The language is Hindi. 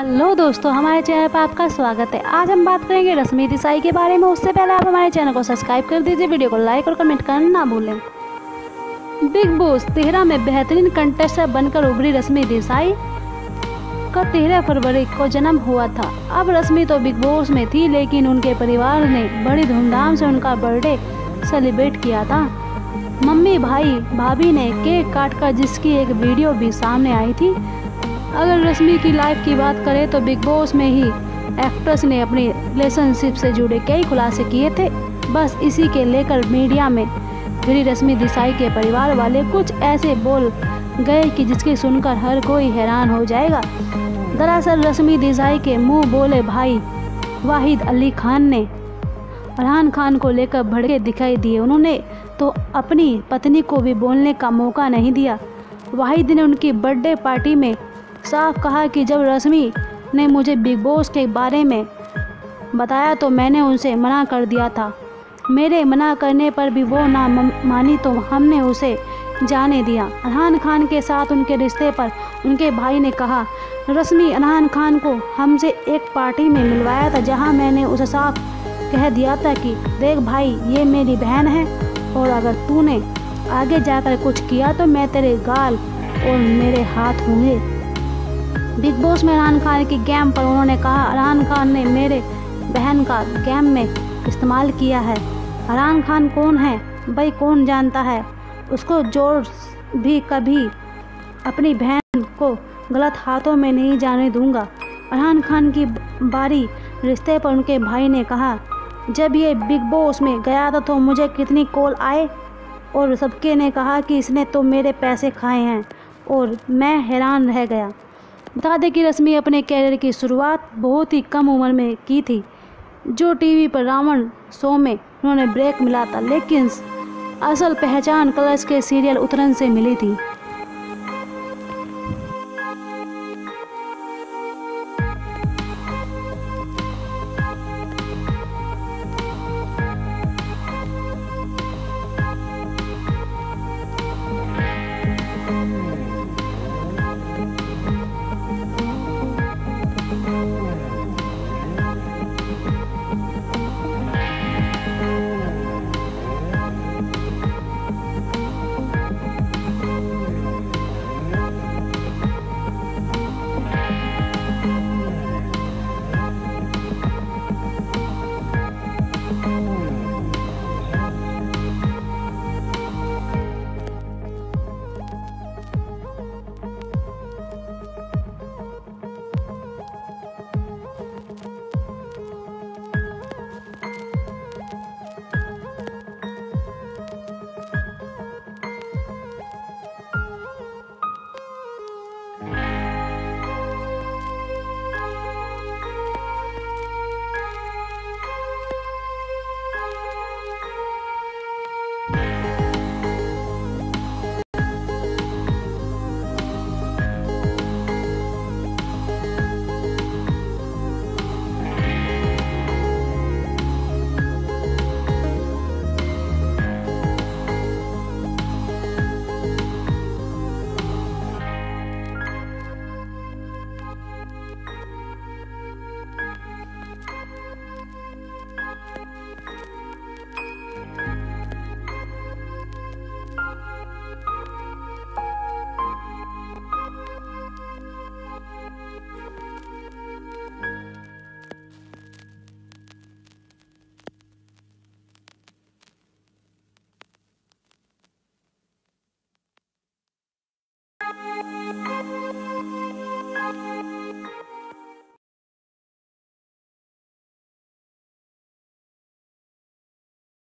हेलो दोस्तों, हमारे चैनल पर आपका स्वागत है। आज हम बात करेंगे रश्मि देसाई के बारे में। उससे पहले आप हमारे चैनल को सब्सक्राइब कर दीजिए, वीडियो को लाइक और कमेंट करना ना भूलें। बिग बॉस तेरह में बेहतरीन कंटेस्टर बनकर उभरी रश्मि देसाई का तेरह फरवरी को जन्म हुआ था। अब रश्मि तो बिग बॉस में थी, लेकिन उनके परिवार ने बड़ी धूमधाम से उनका बर्थडे सेलिब्रेट किया था। मम्मी, भाई, भाभी ने केक काट कर जिसकी एक वीडियो भी सामने आई थी अगर रश्मि की लाइफ की बात करें तो बिग बॉस में ही एक्ट्रेस ने अपनी रिलेशनशिप से जुड़े कई खुलासे किए थे। बस इसी के लेकर मीडिया में फिर रश्मि देसाई के परिवार वाले कुछ ऐसे बोल गए कि जिसके सुनकर हर कोई हैरान हो जाएगा। दरअसल रश्मि देसाई के मुँह बोले भाई वाहिद अली खान ने फरहान खान को लेकर भड़के दिखाई दिए उन्होंने तो अपनी पत्नी को भी बोलने का मौका नहीं दिया। वाहिद ने उनकी बर्थडे पार्टी में साफ़ कहा कि जब रश्मि ने मुझे बिग बॉस के बारे में बताया तो मैंने उनसे मना कर दिया था। मेरे मना करने पर भी वो ना मानी तो हमने उसे जाने दिया। अरहान खान के साथ उनके रिश्ते पर उनके भाई ने कहा, रश्मि, अरहान खान को हमसे एक पार्टी में मिलवाया था जहाँ मैंने उसे साफ़ कह दिया था कि, देख भाई, ये मेरी बहन है और अगर तूने आगे जाकर कुछ किया तो मैं तेरे गाल और मेरे हाथ होंगे। बिग बॉस में अरहान खान की गेम पर उन्होंने कहा अरहान खान ने मेरे बहन का गेम में इस्तेमाल किया है। अरहान खान कौन है? भाई कौन जानता है? उसको ज़ोर भी कभी अपनी बहन को गलत हाथों में नहीं जाने दूँगा। अरहान खान की बारी रिश्ते पर उनके भाई ने कहा, जब ये बिग बॉस में गया था तो मुझे कितनी कॉल आए? और सबके ने कहा कि इसने तो मेरे पैसे खाए हैं और मैं हैरान रह गया। बता दें कि रश्मि अपने कैरियर की शुरुआत बहुत ही कम उम्र में की थी। जो टीवी पर रावण शो में उन्होंने ब्रेक मिला था, लेकिन असल पहचान कलर्स के सीरियल उतरन से मिली थी।